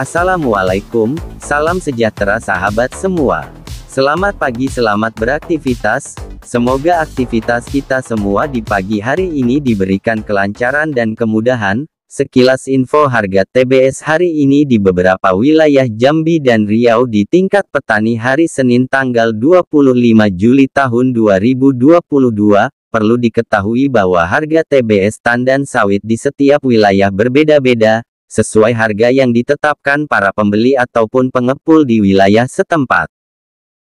Assalamualaikum, salam sejahtera sahabat semua. Selamat pagi selamat beraktivitas, semoga aktivitas kita semua di pagi hari ini diberikan kelancaran dan kemudahan. Sekilas info harga TBS hari ini di beberapa wilayah Jambi dan Riau di tingkat petani hari Senin tanggal 25 Juli tahun 2022, perlu diketahui bahwa harga TBS tandan sawit di setiap wilayah berbeda-beda, sesuai harga yang ditetapkan para pembeli ataupun pengepul di wilayah setempat.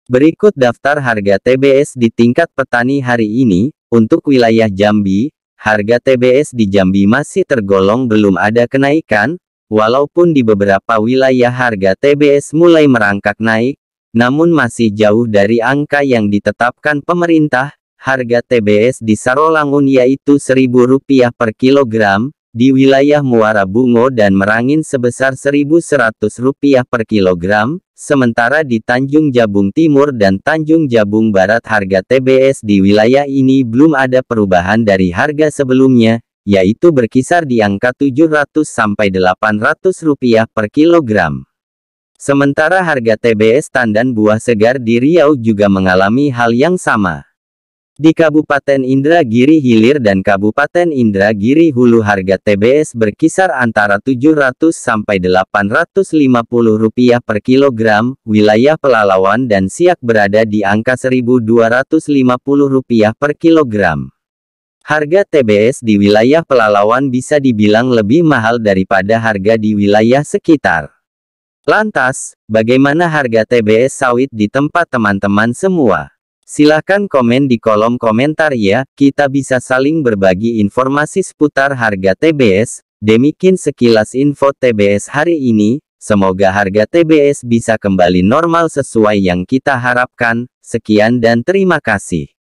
Berikut daftar harga TBS di tingkat petani hari ini, untuk wilayah Jambi, harga TBS di Jambi masih tergolong belum ada kenaikan, walaupun di beberapa wilayah harga TBS mulai merangkak naik, namun masih jauh dari angka yang ditetapkan pemerintah, harga TBS di Sarolangun yaitu Rp1.000 per kilogram, di wilayah Muara Bungo dan Merangin sebesar Rp1.100 per kilogram, sementara di Tanjung Jabung Timur dan Tanjung Jabung Barat harga TBS di wilayah ini belum ada perubahan dari harga sebelumnya, yaitu berkisar di angka Rp700-800 per kilogram. Sementara harga TBS tandan buah segar di Riau juga mengalami hal yang sama. Di Kabupaten Indragiri Hilir dan Kabupaten Indragiri Hulu harga TBS berkisar antara 700 sampai 850 rupiah per kilogram, wilayah Pelalawan dan Siak berada di angka 1250 rupiah per kilogram. Harga TBS di wilayah Pelalawan bisa dibilang lebih mahal daripada harga di wilayah sekitar. Lantas, bagaimana harga TBS sawit di tempat teman-teman semua? Silahkan komen di kolom komentar ya, kita bisa saling berbagi informasi seputar harga TBS. Demikian sekilas info TBS hari ini, semoga harga TBS bisa kembali normal sesuai yang kita harapkan. Sekian dan terima kasih.